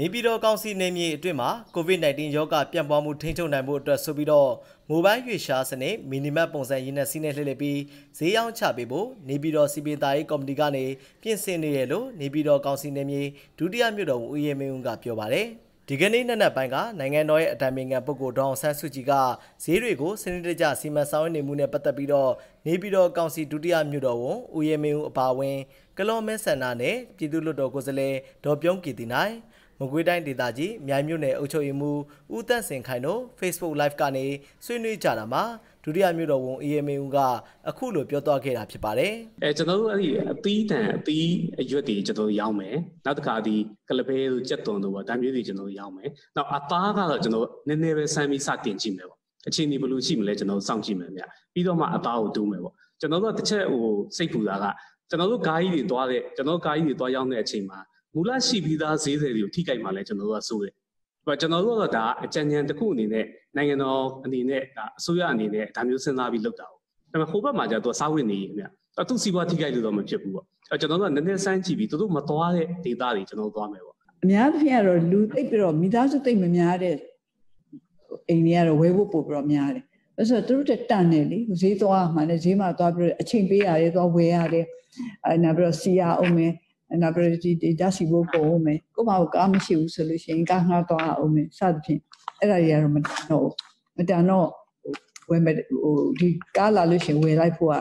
နေပြည်တော်ကောင်စီနေမြေအတွင်းမှာ COVID-19 ရောဂါပြန့်ပွားမှုထိန်းချုပ်နိုင်မှုအတွက်ဆိုပြီးတော့မိုဘိုင်းရွေရှားစနစ်မီနီမတ်ပုံစံရင်းနဲ့စီးနေလှည့်လည်ပြီးဈေးရောင်းချပေးဖို့နေပြည်တော်စီပင်သားရေးကော်မတီကနေပြင်ဆင်နေတယ်လို့နေပြည်တော်ကောင်စီနေမြေဒုတိယမြို့တော်ဦးရဲမင်းဦးကပြောပါတယ်ဒီကနေ့နက်နက်ပိုင်းကနိုင်ငံတော်ရဲ့အတိုင်ပင်ခံပုဂ္ဂိုလ်ဒေါအောင်ဆန်းစုကြည်ကဈေးတွေကိုစနစ်တကျစီမံဆောင်ရွက်နေမှုနဲ့ပတ်သက်ပြီးတော့နေပြည်တော်ကောင်စီဒုတိယမြို့တော်ဝန်ဦးရဲမင်းဦးအပါအဝင်ကလောမဲဆန္ဒနဲ့ပြည်သူ့လွှတ်တော်ကိုယ်စားလှယ်ဒေါ်ပြုံးကီတီနိုင် မကွေးတိုင်းဒေသကြီးမြိုင်မြို့နယ်အုပ်ချုပ်ရေးမှူးဦးသက်စင်ခိုင်တို့ Facebook Live ကနေဆွေးနွေးကြတာမှာဒုတိယမြို့တော်ဝန် EMA ဦးကအခုလိုပြောသွားခဲ့တာဖြစ်ပါတယ်။အဲကျွန်တော်တို့အဲ့ဒီအသီးတန်အသီးအရွက်တွေကျွန်တော်ရောင်းမယ်။နောက်တစ်ခါဒီကလပဲတို့ကြက်သွန်တို့ပေါ့ဒါမျိုးတွေကျွန်တော်ရောင်းမယ်။နောက်အသားကတော့ကျွန်တော်နည်းနည်းပဲစမ်းပြီးစတင်ကြည့်မယ်ပေါ့။အခြေအနေဘယ်လိုရှိမလဲကျွန်တော်စောင့်ကြည့်မယ်ဗျ။ပြီးတော့မှအသားကိုတူးမယ်ပေါ့။ကျွန်တော်တို့တစ်ချက်ဟိုစိတ်ပူတာကကျွန်တော်တို့ကားကြီးတွေသွားတဲ့ကျွန်တော်ကားကြီးတွေသွားရောက်တဲ့အချိန်မှာ မူလရှိပြီးသားဈေးတွေတွေကိုထိကြိုက်မှလည်းကျွန်တော်တို့ကစိုးတယ်။ဘာကျွန်တော်တို့ကတော့ဒါအကြံဉာဏ်တစ်ခုအနေနဲ့နိုင်ငံတော်အနေနဲ့ဒါအစိုးရအနေနဲ့ဒါမျိုးစဉ်းစားပြီးလုပ်တာ။ဒါပေမဲ့ဟိုဘက်မှာကျတော့စားဝင်နေပြီ။သူစီးပွားထိကြိုက်လို့တော့မဖြစ်ဘူးပေါ့။အဲကျွန်တော်တို့ကနည်းနည်းစမ်းကြည့်ပြီးသူတို့မသွားတဲ့ဒေသတွေကျွန်တော်သွားမယ်ပေါ့။အများကြီးကတော့လူသိပ်ပြီးတော့မိသားစုသိပ်မများတဲ့အိမ်တွေကတော့ဝဲဖို့ပို့ပြီးတော့များတယ်။အဲဆိုသူတို့တန်တယ်လေဈေးသွားမှလည်းဈေးမှာသွားပြီးတော့အချိန်ပေးရတယ်သွားဝယ်ရတယ်။အဲနောက်ပြီးတော့စီရအောင်မယ်။ နောက်ပြီးဒီ data စီဖို့ပို့အောင်မယ်ကိုမကကားမရှိဘူးဆိုလို့ရှိရင်ကားငှားသွားအောင်မယ်စသဖြင့်အဲ့ဒါတွေကတော့မတန်တော့မတန်တော့ဝယ်မယ်ဟိုဒီကားလာလို့ရှိရင်ဝယ်လိုက်ဖို့က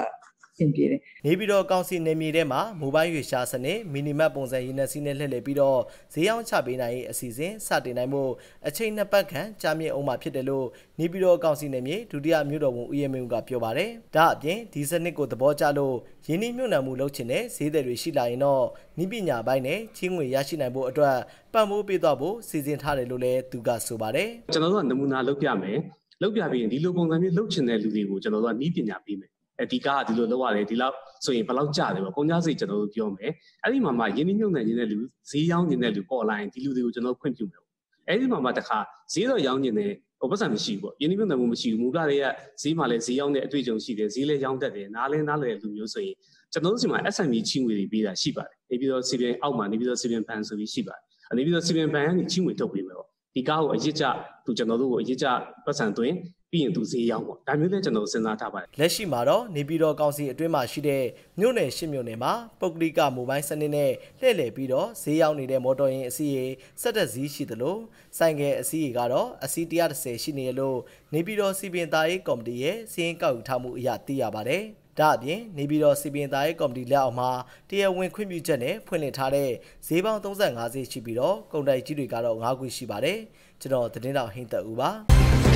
ဆင်ပြေတယ်နေပြည်တော်ကောင်စီနေမြေထဲမှာမိုဘိုင်းရွေရှားစနစ်မီနီမတ်ပုံစံရင်းနဲ့စီးနဲ့လှည့်လည်ပြီးတော့ဈေးရောင်းချပေးနိုင်ရေးအစီအစဉ်စတင်နိုင်မှုအချိန်နှစ်ပတ်ခန့်ကြာမြင့်အောင်မှာဖြစ်တယ်လို့နေပြည်တော်ကောင်စီနေမြေဒုတိယမြို့တော်ဝန်ဦးရဲမင်းကပြောပါတယ်။ဒါအပြင်ဒီစနစ်ကိုသဘောကျလို့ရင်းနှီးမြှုပ်နှံမှုလုပ်ချင်တဲ့ဈေးသည်တွေရှိလာရင်တော့နိပညာပိုင်းနဲ့ချင်းငွေရရှိနိုင်ဖို့အတွက်ပံ့ပိုးပေးသွားဖို့စီစဉ်ထားတယ်လို့လည်းသူကဆိုပါတယ်။ကျွန်တော်တို့ကနမူနာလုပ်ပြမယ်။လုပ်ပြပြီးရင်ဒီလိုပုံစံမျိုးလုပ်ချင်တဲ့လူတွေကိုကျွန်တော်တို့ကနီးပညာပေးမယ် အဲဒီကားကဒီလိုလုပ်ရတယ်ဒီလောက်ဆိုရင်ဘယ်လောက်ကျတယ်ပေါ့ကုန်ကြစိတ်ကျွန်တော်တို့ပြောမယ်အဲ့ဒီမှာမှယင်းနှိမ့်နှံနေတဲ့လူဈေးရောင်းနေတဲ့လူပေါ်လာရင်ဒီလူတွေကိုကျွန်တော်ခွင့်ပြုမယ်အဲ့ဒီမှာမှတခါဈေးတော့ရောင်းနေတဲ့ဟိုပတ်စံမရှိဘူးပေါ့ယင်းနှိမ့်နှံမှုမရှိဘူးမူကတွေကဈေးမှာလည်းဈေးရောင်းတဲ့အတွေ့အကြုံရှိတယ်ဈေးလည်းရောင်းတတ်တယ်နားလည်းနားလည်းလူမျိုးဆိုရင်ကျွန်တော်တို့စီမှာ SME ချင်းငွေတွေပေးတာရှိပါတယ်နေပြီးတော့စီပင်အောက်မှာနေပြီးတော့စီပင်ဖန်ဆိုပြီးရှိပါတယ်အနေပြီးတော့စီပင်ဖန်ကနေချင်းငွေထုတ်ပေးမယ်ပေါ့ဒီကားကိုအရစ်ကြသူကျွန်တော်တို့ကိုအရစ်ကြပတ်စံသွင်း ပြီးရင်သူဈေးရောက်ပေါ့ဒါမျိုးလည်းကျွန်တော်စဉ်းစားထားပါတယ်လက်ရှိမှာတော့နေပြည်တော်ကောင်စီအတွင်းမှာရှိတဲ့မြို့နယ်ရှစ်မြို့နယ်မှာပုဂ္ဂလိကမိုဘိုင်းစနစ်နဲ့လှည့်လည်ပြီးတော့ဈေးရောက်နေတဲ့မော်တော်ယာဉ်အစီးရေဆက်တက်ဈေးရှိသလိုဆိုင်ငယ်အစီးရေကတော့အစီး130ရှိနေရလို့နေပြည်တော်စီပင်သားရေးကော်မတီရဲ့စီးရင်ကောက်ယူထားမှုအရသိရပါတယ်ဒါအပြင်နေပြည်တော်စီပင်သားရေးကော်မတီလက်အောက်မှာတရားဝင်ခွင့်ပြုချက်နဲ့ဖွင့်လှစ်ထားတဲ့ဈေးပေါင်း35ဈေးရှိပြီးတော့ကုန်တိုက်ကြီးတွေကတော့9ခုရှိပါတယ်ကျွန်တော်သတင်းတော်ဟင်းသက်ဦးပါ